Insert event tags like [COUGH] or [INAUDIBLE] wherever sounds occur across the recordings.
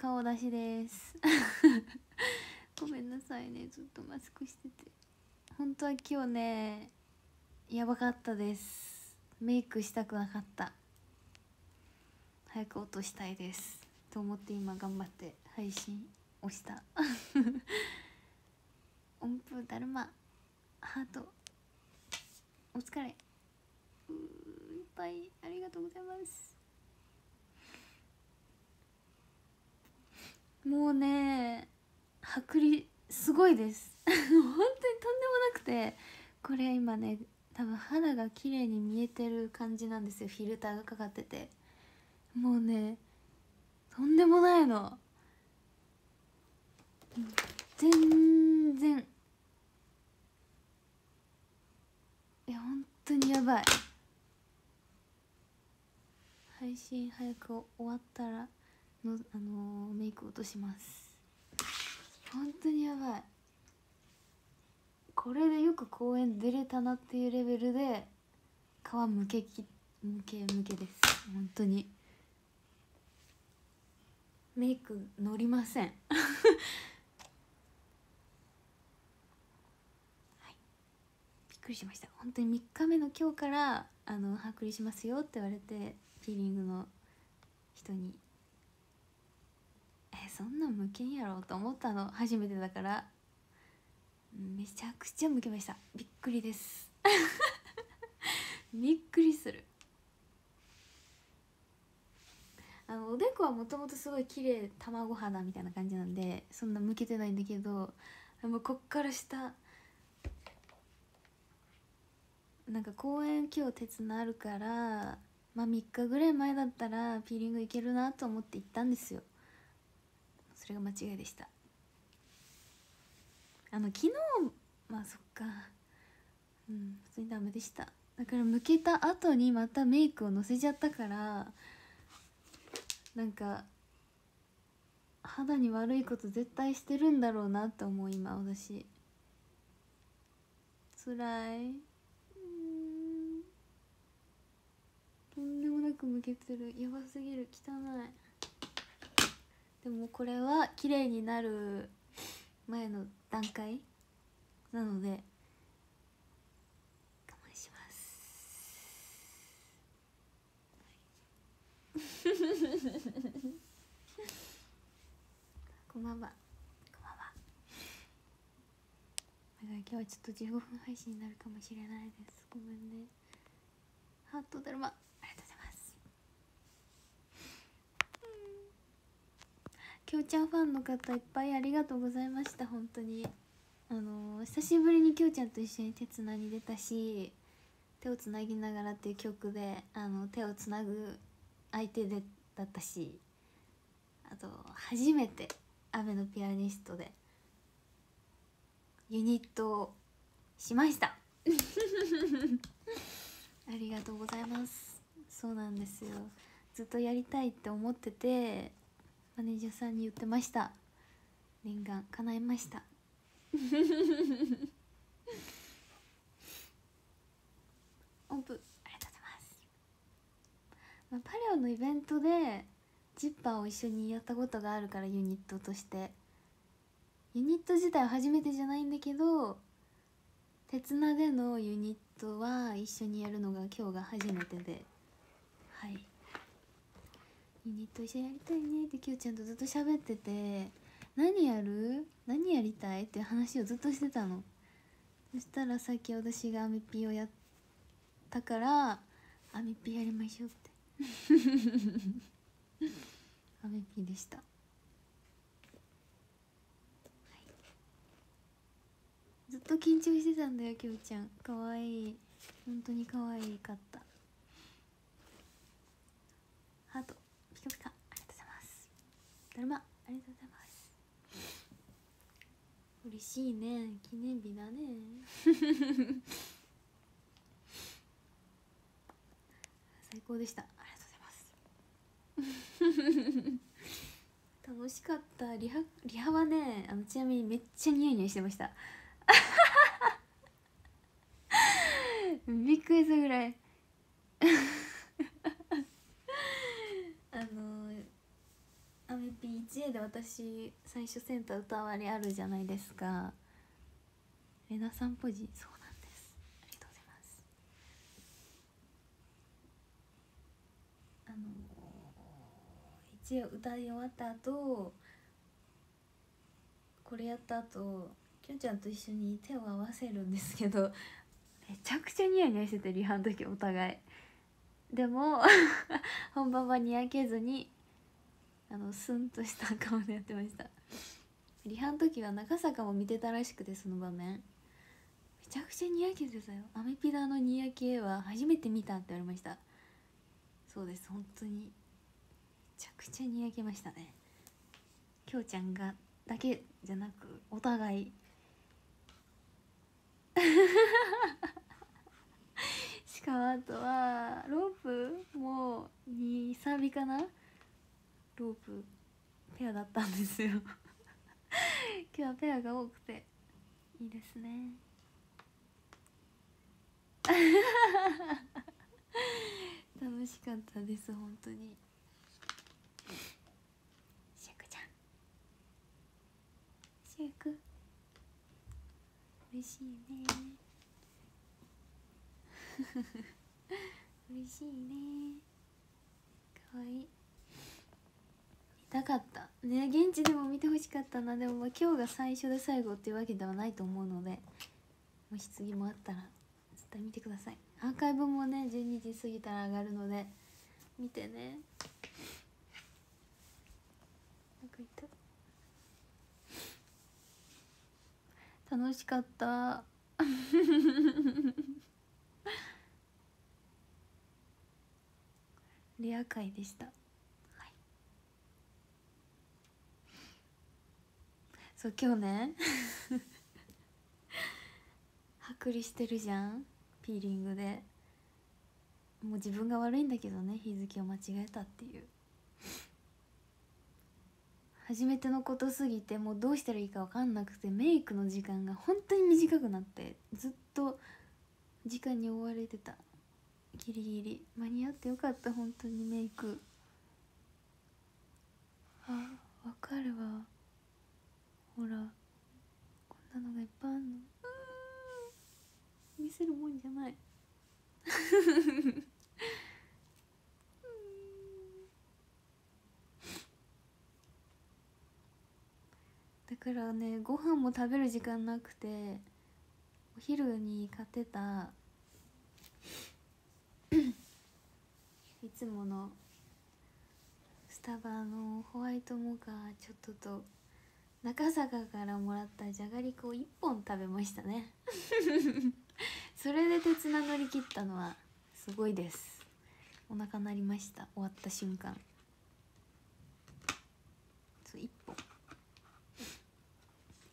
顔出しです。[LAUGHS] ごめんなさいね。ずっとマスクしてて。本当は今日ねやばかったです。メイクしたくなかった。早く落としたいです。と思って今頑張って配信をした。[LAUGHS] 音符だるま。ハート。お疲れ。いっぱいありがとうございます。もうね剥離すごいです。[LAUGHS] 本当にとんでもなくてこれ今ね多分肌が綺麗に見えてる感じなんですよ。フィルターがかかってて。もうねとんでもないの。全然。いや本当にやばい。配信早く終わったらの、あのーメイク落とします。本当にやばい。これでよく公園出れたなっていうレベルで皮むけきむけむけです。本当に。メイク乗りません。[LAUGHS] びっくりしました。本当に3日目の今日からあの剥離しますよって言われてピーリングの人にそんなん向けんやろと思ったの。初めてだから。めちゃくちゃ向けました。びっくりです。[LAUGHS] びっくりする。あのおでこはもともとすごい綺麗卵肌みたいな感じなんでそんな向けてないんだけどもうこっから下。なんか公園今日鉄のあるからまあ3日ぐらい前だったらピーリングいけるなと思って行ったんですよ。それが間違いでした。あの昨日まあそっか。うん普通にダメでした。だから向けた後にまたメイクをのせちゃったからなんか肌に悪いこと絶対してるんだろうなって思う今私。つらいとんでもなく向けてる。やばすぎる。汚い。でもこれは綺麗になる前の段階なので我慢します。こんばんは。こんばんは。だから今日はちょっと15分配信になるかもしれないです。ごめんね。ハートだるまありがとうございますきょうちゃんファンの方いっぱいありがとうございました本当に。あのー久しぶりにきょうちゃんと一緒に手つなに出たし「手をつなぎながら」っていう曲であの手をつなぐ相手でだったしあと初めて雨のピアニストでユニットをしました。[LAUGHS] ありがとうございます。そうなんですよ。ずっとやりたいって思っててマネージャーさんに言ってました。念願叶えました。[LAUGHS] 音符ありがとうございます、まあ、パレオのイベントでジッパーを一緒にやったことがあるからユニットとして。ユニット自体は初めてじゃないんだけど鉄名でのユニットは一緒にやるのが今日が初めてで。はいユニット一緒にやりたいねってきゅうちゃんとずっと喋ってて何やる？何やりたいって話をずっとしてたの。そしたらさっき私がアメピーをやったからアメピーやりましょうって。アメピーでした。ずっと緊張してたんだよきょうちゃん。かわい。い本当にかわいかった。だるまありがとうございます。嬉しいね。記念日だね。最高でした。ありがとうございます。楽しかった。リハリハはねあのちなみにめっちゃニヤニヤしてました。[LAUGHS] びっくりするぐらい。[LAUGHS] あのー LP1A で私最初センター歌われあるじゃないですか。レナさんポジそうなんです。ありがとうございます。あの一応歌い終わった後これやった後きょんちゃんと一緒に手を合わせるんですけどめちゃくちゃニヤニヤしててリハの時お互い。でも [LAUGHS] 本番はにやけずにあのスンとした顔でやってました。リハの時は中坂も見てたらしくてその場面。めちゃくちゃにやけてたよ。アメピダのにやけは初めて見たって言われました。そうです。本当にめちゃくちゃにやけましたね。きょうちゃんがだけじゃなくお互い。[LAUGHS] しかもあとはロープもう23尾かなロープペアだったんですよ。[LAUGHS] 今日はペアが多くて。いいですね。[LAUGHS] 楽しかったです本当に。シェクちゃん。シェク。嬉しいね。[LAUGHS] 嬉しいね。かわいい。たかった。ね現地でも見てほしかったな。でもまあ今日が最初で最後っていうわけではないと思うのでもし次もあったら絶対見てください。アーカイブもね12時過ぎたら上がるので見てね。なんか言った？楽しかった。[LAUGHS] レア回でした、はい、そう今日ね。剥離してるじゃん。ピーリングで。もう自分が悪いんだけどね日付を間違えたっていう。初めてのことすぎてもうどうしたらいいか分かんなくてメイクの時間が本当に短くなってずっと時間に追われてた。ギリギリ。間に合ってよかった本当にメイクあわかるわほらこんなのがいっぱいあんの見せるもんじゃないだかねご飯も食べる時間なくてお昼に買ってた [COUGHS] いつものスタバのホワイトモカちょっとと中坂からもらったじゃがりこを1本食べましたね。[LAUGHS] それで鉄名乗り切ったのはすごいです。お腹鳴りました。終わった瞬間そう1本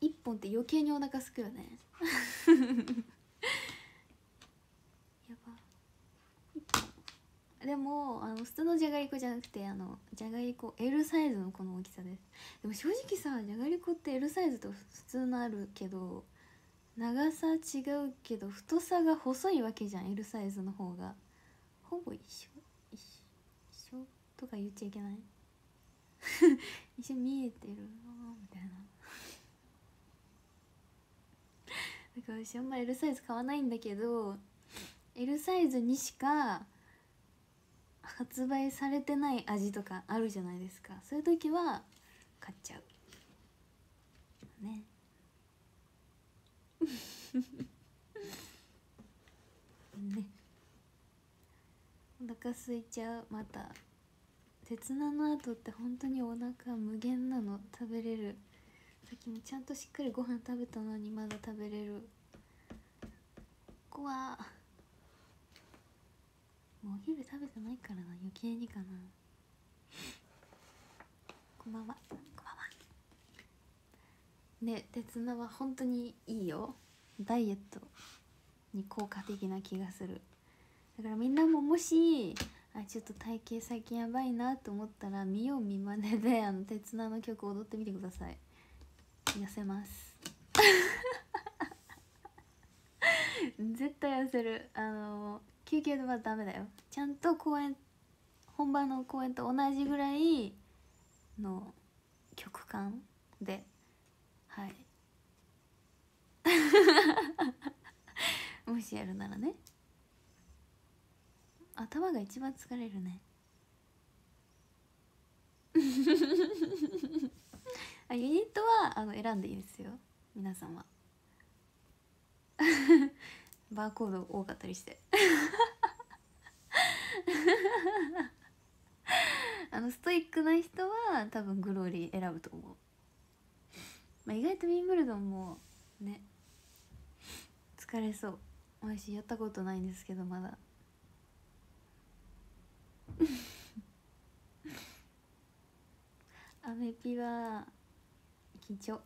1本って余計にお腹すくよね。[LAUGHS] やば。1本でもあの普通のじゃがりこじゃなくてあのじゃがりこ L サイズのこの大きさです。でも正直さじゃがりこって L サイズと普通のあるけど長さ違うけど太さが細いわけじゃん L サイズの方が。ほぼ一緒。一緒とか言っちゃいけない。[LAUGHS] 一緒見えてるなみたいなだか私あんま L サイズ買わないんだけど L サイズにしか発売されてない味とかあるじゃないですか。そういう時は買っちゃう。ね。[LAUGHS] ね。お腹空いちゃう。また。鉄菜の後って本当にお腹無限なの。食べれる。さっきもちゃんとしっかりご飯食べたのにまだ食べれる。怖っ。もうお昼食べてないからな余計にかな。こんばんは。こんばんは。ね鉄菜は本当にいいよ。ダイエットに効果的な気がする。だからみんなももしあちょっと体型最近やばいなと思ったら見よう見まねであの鉄菜の曲踊ってみてください。痩せます。絶対痩せる。あの休憩はダメだよ。ちゃんと公演本番の公演と同じぐらいの曲感で。はい。[LAUGHS] もしやるならね。頭が一番疲れるね。[LAUGHS] あユニットはあの選んでいいですよ。皆様 [LAUGHS] バーコード多かったりして。[LAUGHS] あのストイックな人は多分グローリー選ぶと思う、まあ、意外とウィンブルドンもね疲れそう。私やったことないんですけどまだ。[LAUGHS] アメピは緊張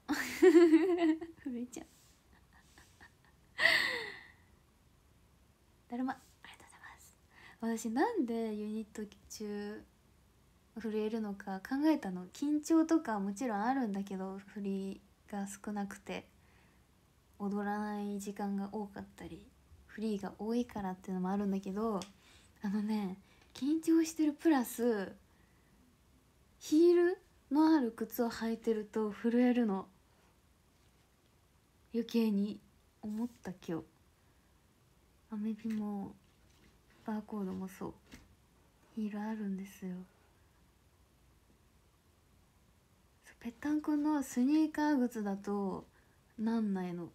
震えちゃ。うだるま。ありがとうございます。私なんでユニット中震えるのか考えたの？緊張とかもちろんあるんだけど振りが少なくて。踊らない時間が多かったりフリーが多いからっていうのもあるんだけどあのね緊張してるプラスヒールのある靴を履いてると震えるの。余計に思った今日。アメビもバーコードもそう。ヒールあるんですよ。ぺったんこのスニーカー靴だとなんないの。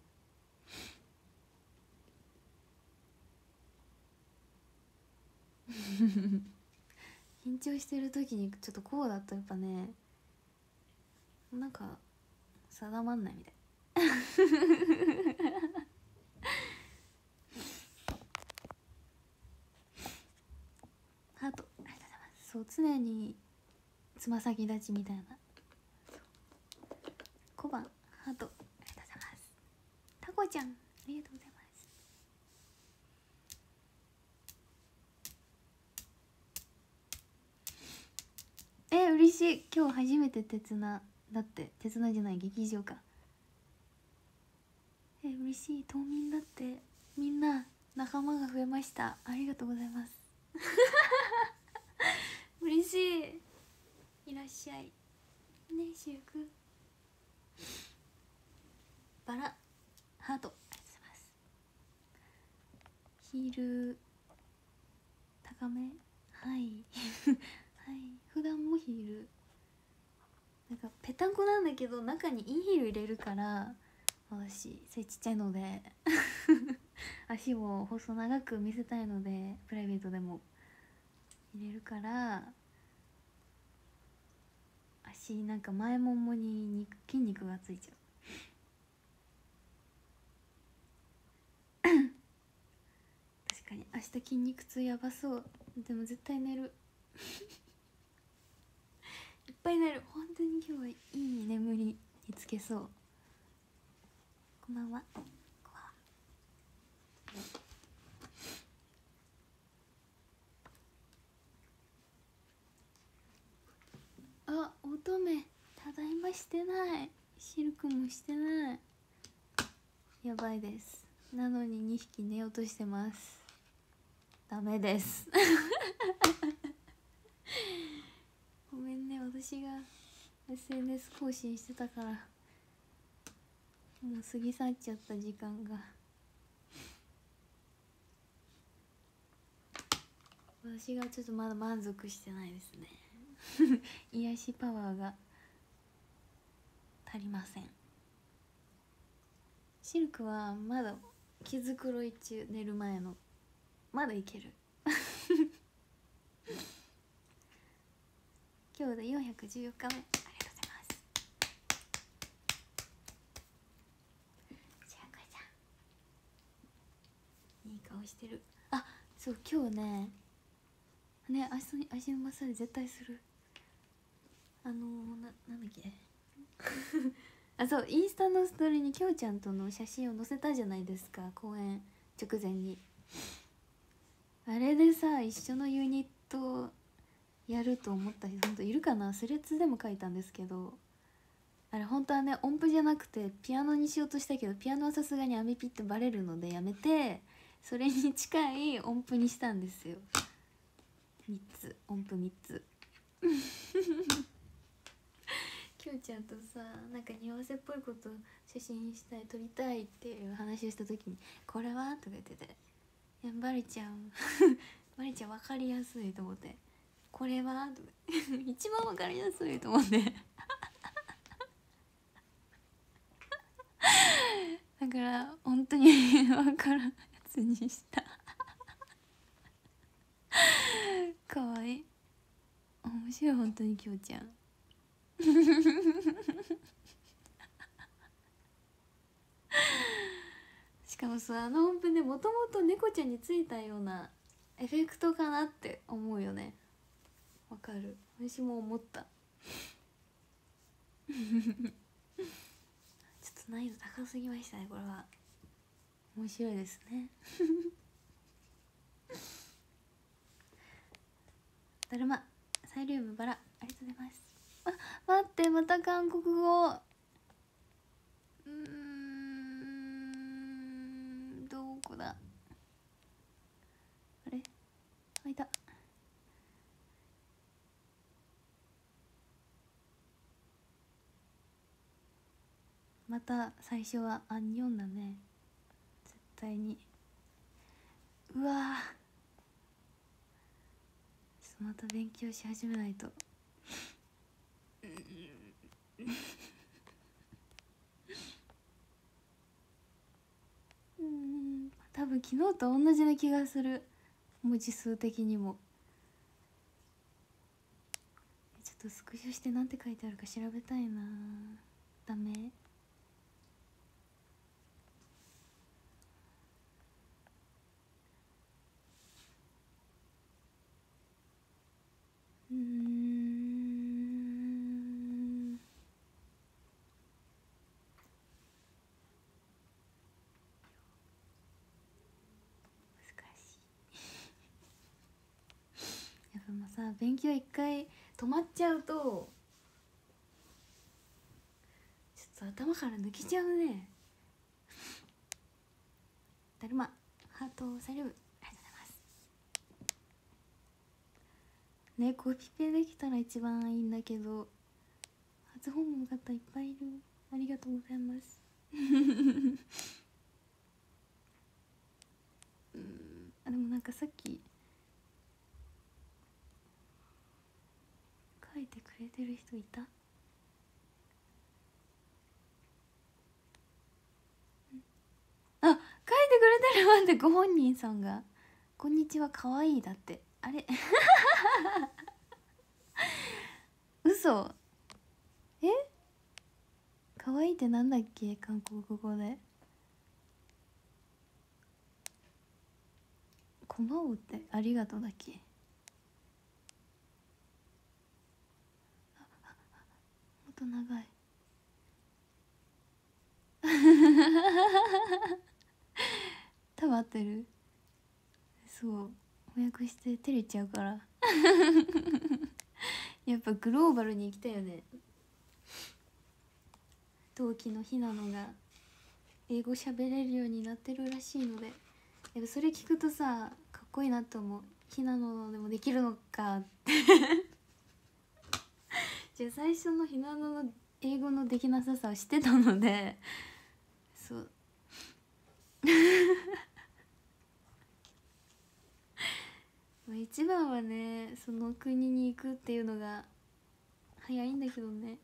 [LAUGHS] 緊張してる時にちょっとこうだとやっぱねなんか定まんないみたい。ハート。ありがとうございます。そう常につま先立ちみたいな。小判。ハート。ありがとうございます。タコちゃん。ありがとうございます。え嬉しい。今日初めて鉄なだって鉄なじゃない劇場かえ嬉しい。島民だって。みんな仲間が増えました。ありがとうございます。[LAUGHS] 嬉しい。いらっしゃい。ねしゅうくバラ。ハート。ありがとうございます。ヒール高め。はい。[LAUGHS] はい。普段もヒールなんかぺたんこなんだけど中にインヒール入れるから私背ちっちゃいので [LAUGHS] 足を細長く見せたいのでプライベートでも入れるから足なんか前ももに肉筋肉がついちゃう。[COUGHS] 確かに明日筋肉痛やばそう。でも絶対寝る。[LAUGHS] ぱい寝る。本当に今日はいい眠りにつけそう。こんばんは。こんばんは。あ乙女。ただいましてない。シルクもしてない。やばいです。なのに2匹寝ようとしてます。ダメです。ごめんね私が SNS 更新してたから。もう過ぎ去っちゃった時間が。私がちょっとまだ満足してないですね。[LAUGHS] 癒しパワーが足りません。シルクはまだ毛づくろい中寝る前の。まだいける。今日で414日目ありがとうございます。じゃあこれちゃん。いい顔してる。あそう今日ねね足に足のマッサージ絶対する。あのー、ななんだっけ？[LAUGHS] あそうインスタのストーリーにきょうちゃんとの写真を載せたじゃないですか公演直前に。あれでさ一緒のユニットやると思った人ほんといるかな？スレッズでも書いたんですけどあれ本当はね音符じゃなくてピアノにしようとしたけどピアノはさすがにアメピってバレるのでやめてそれに近い音符にしたんですよ。3つ。音符3つ。[LAUGHS] きょうちゃんとさなんか匂わせっぽいこと写真したい撮りたいっていう話をした時に「これは?」とか言ってて「いやバリちゃん [LAUGHS] バリちゃん分かりやすい」と思って「これは? [LAUGHS]」一番分かりやすいと思って [LAUGHS] だから本当に [LAUGHS] 分からんやつにした。かわいい。面白い本当にきょうちゃん。しかもさあの音符でもともと猫ちゃんについたようなエフェクトかなって思うよね。わかる。私も思った。[LAUGHS] ちょっと難易度高すぎましたねこれは。面白いですね。[LAUGHS] だるま。サイリウムバラ。ありがとうございます。あ待ってまた韓国語うーんどこだあれあいたまた最初はアンニョンだね。絶対に。うわちょっとまた勉強し始めないと。うん。多分昨日と同じな気がする。文字数的にも。ちょっとスクショして何て書いてあるか調べたいなダメ。うん難しい。やっぱもうさ勉強一回止まっちゃうとちょっと頭から抜けちゃうね。だるま。ハートサリウムありがとうございますねコピペできたら一番いいんだけど。初訪問の方いっぱいいる。ありがとうございます。[LAUGHS] うん。あでもなんかさっき。書いてくれてる人いた？あ書いてくれてる。待ってご本人さんが「こんにちは可愛いだって。あれ？[LAUGHS] 嘘。え？可愛いってなんだっけ？韓国語で。こまおって。ありがとうだっけ？もっと長い。[LAUGHS] 多分合ってる。そう。翻訳して照れちゃうから。[LAUGHS] やっぱグローバルに行きたいよね。同期のひなのが英語喋れるようになってるらしいので。やっぱそれ聞くとさかっこいいなと思う。ひなのでもできるのか。っ [LAUGHS] てじゃあ最初のひなのの英語のできなささを知ってたので。そう。まあ一番はねその国に行くっていうのが早いんだけどね。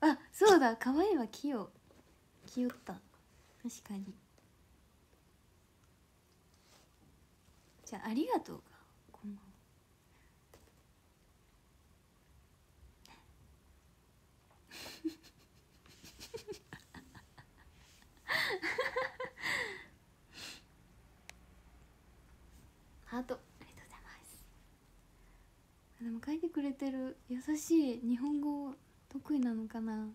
あそうだ可愛いはキヨキヨった。確かに。じゃあありがとうかこんばんはハートありがとうございますでも書いてくれてる優しい日本語得意なのかな。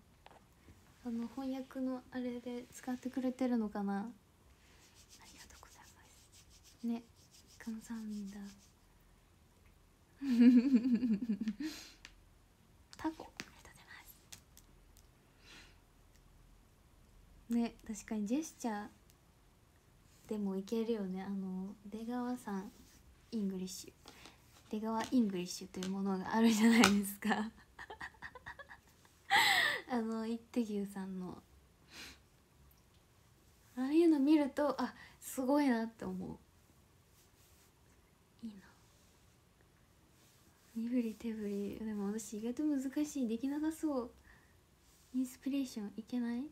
あの翻訳のあれで使ってくれてるのかな。ありがとうございます。ね感謝だ。[LAUGHS] タコありがとうございます。ね確かにジェスチャーでもいけるよね。あの出川さんイングリッシュ。出川イングリッシュというものがあるじゃないですか。[LAUGHS] あのイッテ Q さんの。ああいうの見るとあすごいなって思う。いいな。身振り手振り。でも私意外と難しい。できなさそう。インスピレーションいけない？[LAUGHS]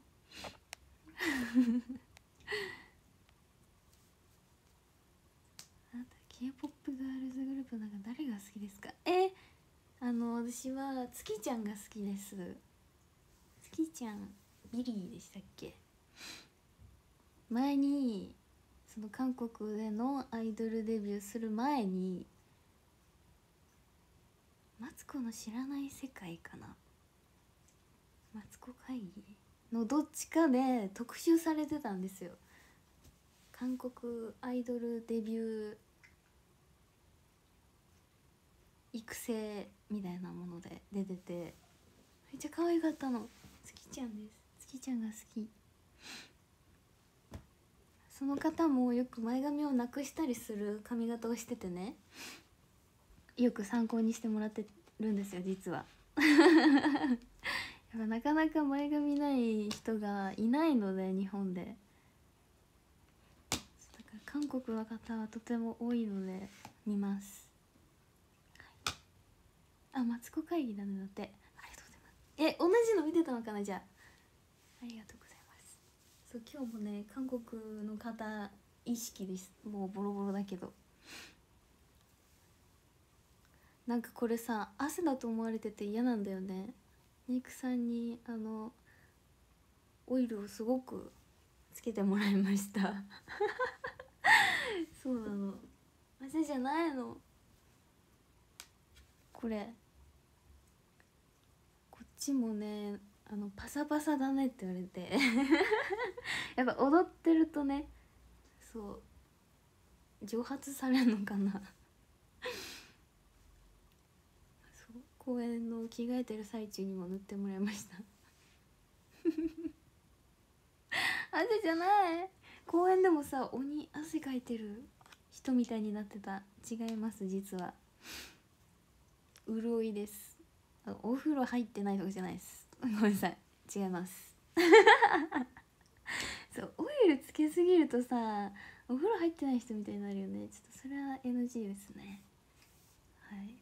k p o p ガールズグループなんか誰が好きですか？えあの私はツキちゃんが好きです。月ちゃんビリーでしたっけ？前にその韓国でのアイドルデビューする前にマツコの知らない世界かな？マツコ会議のどっちかで特集されてたんですよ。韓国アイドルデビュー育成みたいなもので出ててめっちゃ可愛かったの。月ちゃんです。月ちゃんが好き。その方もよく前髪をなくしたりする髪型をしててね。よく参考にしてもらってるんですよ実は。[LAUGHS] やっぱなかなか前髪ない人がいないので日本で。だから韓国の方はとても多いので見ます、あマツコ会議なんだって。ありがとうございます。え同じの見てたのかなじゃあ。ありがとうございます。そう今日もね韓国の方意識です。もうボロボロだけど。なんかこれさ汗だと思われてて嫌なんだよね。メイクさんにあのオイルをすごくつけてもらいました。[LAUGHS] そうなの。汗じゃないの。これこっちもねあのパサパサだねって言われて。[LAUGHS] やっぱ踊ってるとねそう蒸発されるのかな。[LAUGHS] 公園の着替えてる最中にも塗ってもらいました。[LAUGHS] 汗じゃない。公園でもさ鬼汗かいてる人みたいになってた。違います実は。潤いです。お風呂入ってないとかじゃないです。ごめんなさい。違います。[LAUGHS] そうオイルつけすぎるとさお風呂入ってない人みたいになるよね。ちょっとそれは NG ですね。はい。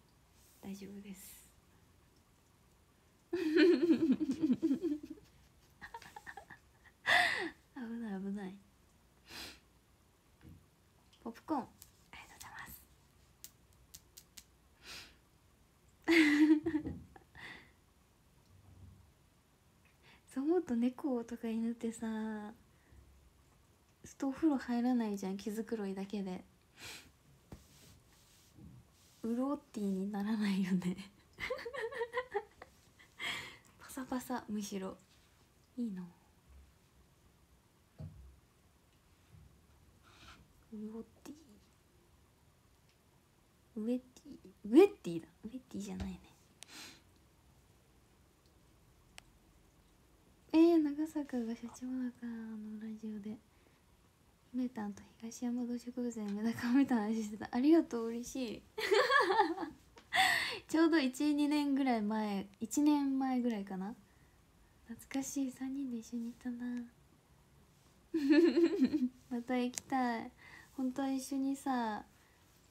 大丈夫です。[LAUGHS] 危ない危ない。ポップコーン。ありがとうございます。そう思うと猫とか犬ってさずっとお風呂入らないじゃん毛づくろいだけで。ウローティーにならないよね。[LAUGHS] パサパサむしろ。いいの。ウローティーウエッティウエッティだ。ウエッティじゃないねえー、長坂が社長だかのラジオで。メタンと東山動植物園メダカメタン話してた。ありがとう嬉しい。[LAUGHS] ちょうど12年ぐらい前1年前ぐらいかな。懐かしい。3人で一緒に行ったな。[LAUGHS] また行きたい。本当は一緒にさ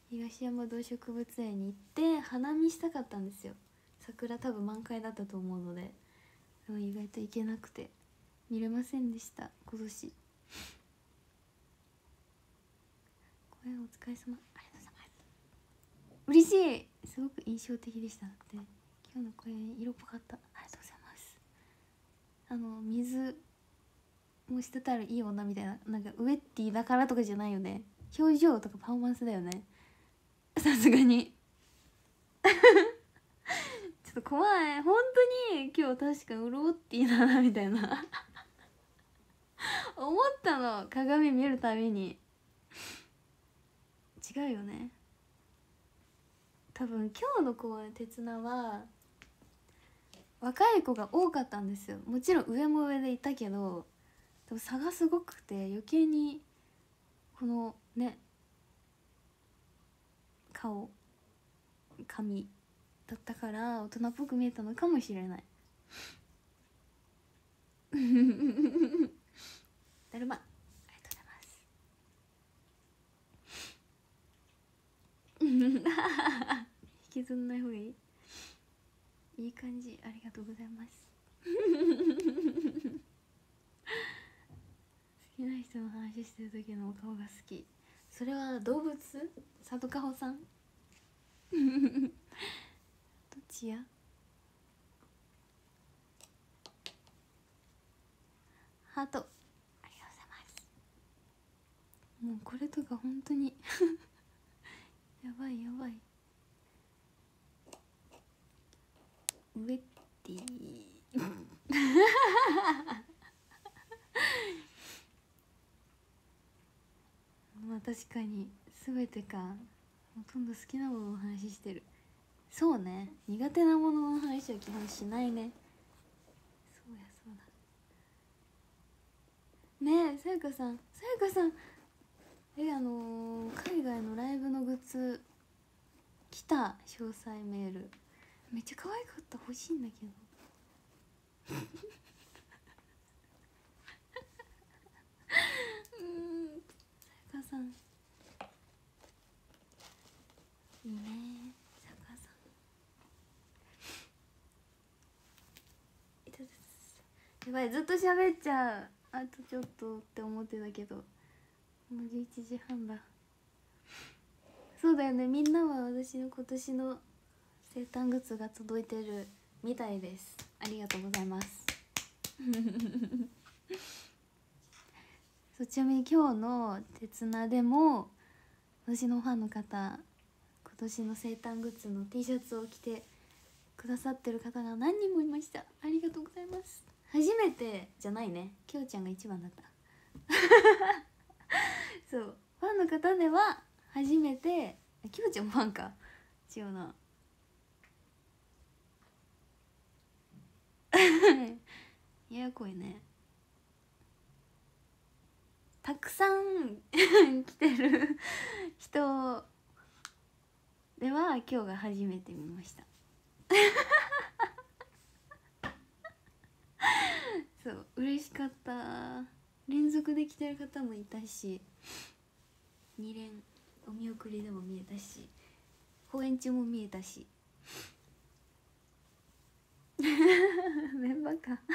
東山動植物園に行って花見したかったんですよ。桜多分満開だったと思うので。でも意外と行けなくて。見れませんでした今年。公演お疲れ様。ありがとうございます。嬉しい。すごく印象的でした。って今日の公演色っぽかった。ありがとうございます。あの水もしてたらいい女みたいな。なんかウエッティだからとかじゃないよね。表情とかパフォーマンスだよね。さすがに。[LAUGHS] ちょっと怖い。本当に今日確かウロッティだなみたいな。ったの鏡見るたびに。違うよね。多分今日の公演鉄菜は若い子が多かったんですよ。もちろん上も上でいたけどでも差がすごくて余計にこのね顔髪だったから大人っぽく見えたのかもしれない。だるま。ありがとうございます。[LAUGHS] 引きずんない方がいい？いい感じ。ありがとうございます。[LAUGHS] 好きな人の話してる時のお顔が好き。それは動物？佐藤かほさん？[LAUGHS] どっちや？ハートありがとうございますもうこれとか本当に。[LAUGHS] やばいやばい。ウェッティ [LAUGHS] まあ確かに全てか。ほとんど好きなものの話してる。そうね。苦手なものの話は基本しないね。そうやそうだ。ねえさやかさん。さやかさんえあのー、海外のライブのグッズ来た詳細メール。めっちゃ可愛かった。欲しいんだけど。うん。さやかさん。いいね。さやかさんやばい。ずっと喋っちゃう。あとちょっとって思ってたけど。もう11時半だ。そうだよね。みんなは私の今年の生誕グッズが届いてるみたいです。ありがとうございます。[LAUGHS] そうちなみに今日の「鉄な」でも私のファンの方今年の生誕グッズの T シャツを着てくださってる方が何人もいました。ありがとうございます。初めてじゃないね。きょうちゃんが一番だった [LAUGHS] そう。ファンの方では初めてきょうちゃんもファンか。違うな。[LAUGHS] ややこいね。たくさん [LAUGHS] 来てる人では今日が初めて見ました。[LAUGHS] そう。嬉しかった。連続で来てる方もいたし。2連お見送りでも見えたし公演中も見えたし。[LAUGHS] メンバーか。[LAUGHS]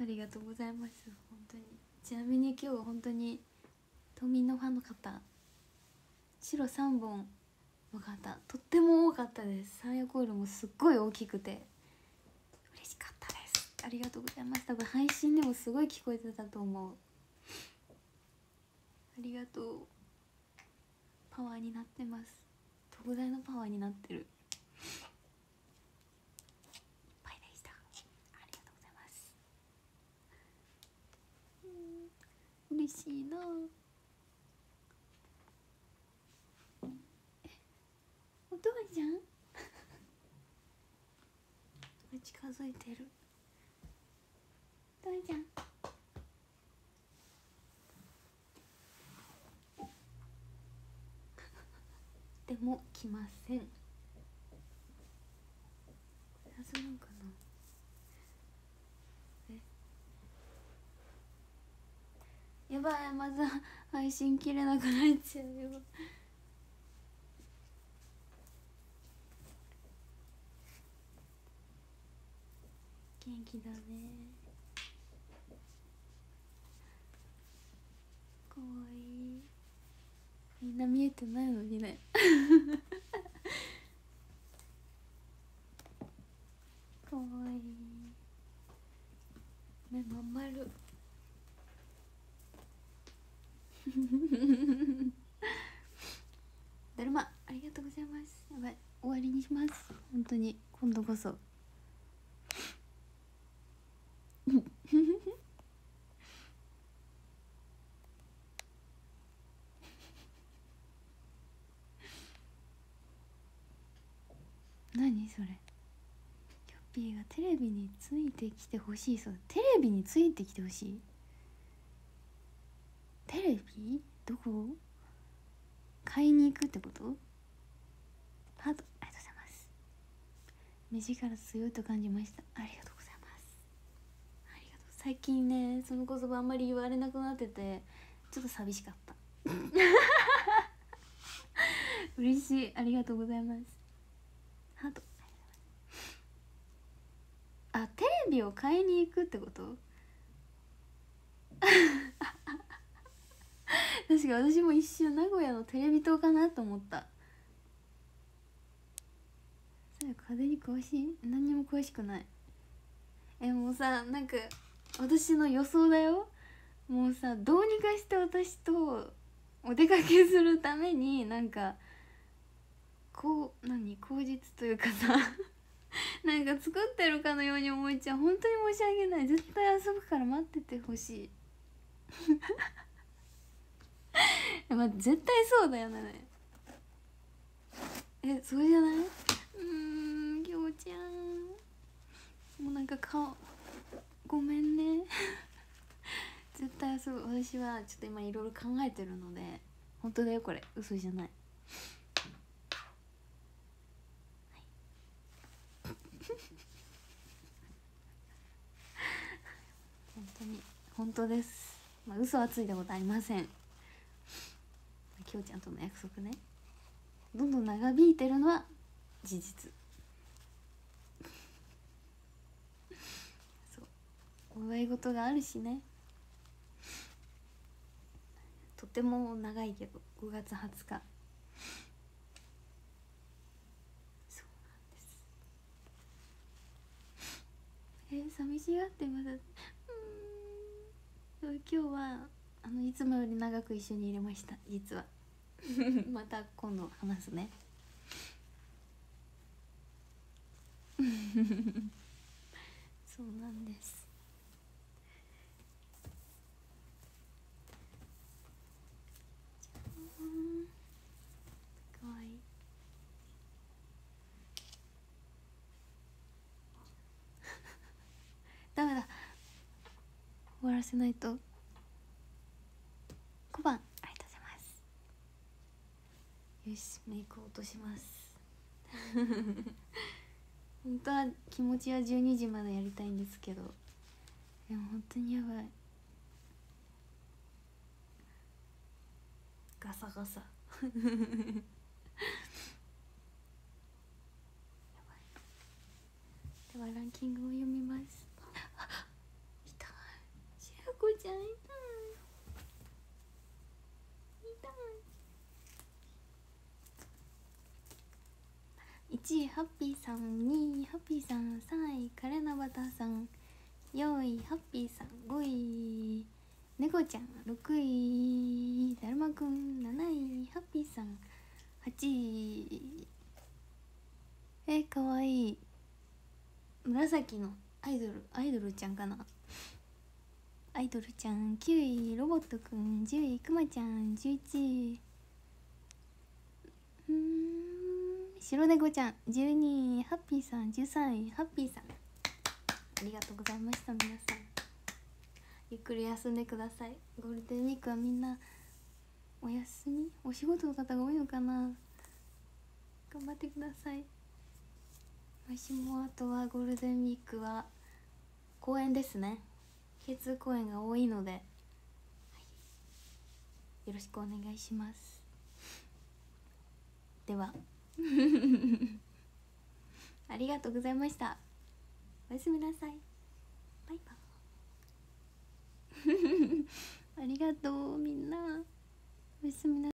ありがとうございます本当に。ちなみに今日は本当に都民のファンの方白3本の方とっても多かったです。サンヤコールもすっごい大きくてありがとうございます。多分配信でもすごい聞こえてたと思う。ありがとう。パワーになってます。特大のパワーになってる。バイでした。ありがとうございます。嬉しいな。[LAUGHS] お父ちゃん近づいてる。お父ちゃん。[LAUGHS] でも来ません。謎なんかなやばいまず配信切れなくなっちゃうよ。元気だね。かわいい。みんな見えてないの？にね [LAUGHS] かわいい。目まん丸 [LAUGHS] だるま。ありがとうございます。やばい。終わりにします。本当に。今度こそ。何それ。キョッピーがテレビについてきてほしいそう。テレビについてきてほしい。テレビ？どこ？買いに行くってこと？ハートありがとうございます。目力強いと感じました。ありがとうございます。ありがとう。最近ねその言葉あんまり言われなくなっててちょっと寂しかった。[LAUGHS] 嬉しい。ありがとうございます。ハート。あテレビを買いに行くってこと？[LAUGHS] 確か私も一瞬名古屋のテレビ塔かなと思った。それ風に詳しい？何にも詳しくない。えもうさなんか私の予想だよ。もうさどうにかして私とお出かけするためになんかこう何口実というかさ [LAUGHS] なんか作ってるかのように思えちゃう。本当に申し訳ない。絶対遊ぶから待っててほしい。[LAUGHS] まあ、絶対そうだよねえそうじゃない？うーんきょうちゃん。もうなんか顔ごめんね。[LAUGHS] 絶対そう私はちょっと今いろいろ考えてるので本当だよこれ。嘘じゃない本当に本当です。まあ嘘はついたことありません。きょうちゃんとの約束ね。どんどん長引いてるのは事実。そう。お祝い事があるしね。とても長いけど5月20日。そうなんです。えー、寂しがってまだ今日はあのいつもより長く一緒にいれました。実は。[LAUGHS] また今度話すね。[LAUGHS] そうなんですかわいいダメだ終わらせないと。小判ありがとうございます。よしメイク落とします。[LAUGHS] 本当は気持ちは12時までやりたいんですけど。でも本当にやばい。ガサガサ。[LAUGHS] ではランキングを読みますいたしやこちゃんいた1位ハッピーさん2位ハッピーさん3位カレナバターさん4位ハッピーさん5位猫ちゃん6位だるまくん7位ハッピーさん8位えかわいい。紫のアイドルアイドルちゃんかな。アイドルちゃん9位ロボットくん10位くまちゃん11位うん白猫ちゃん12位ハッピーさん13位ハッピーさん。ありがとうございました皆さん。ゆっくり休んでください。ゴールデンウィークはみんなお休み？お仕事の方が多いのかな？頑張ってください。私もあとはゴールデンウィークは公演ですね。K2 公演が多いので、はい、よろしくお願いします。では。[LAUGHS] ありがとうございました。おやすみなさい。バイバイ。[LAUGHS] ありがとうみんな。おやすみなさい。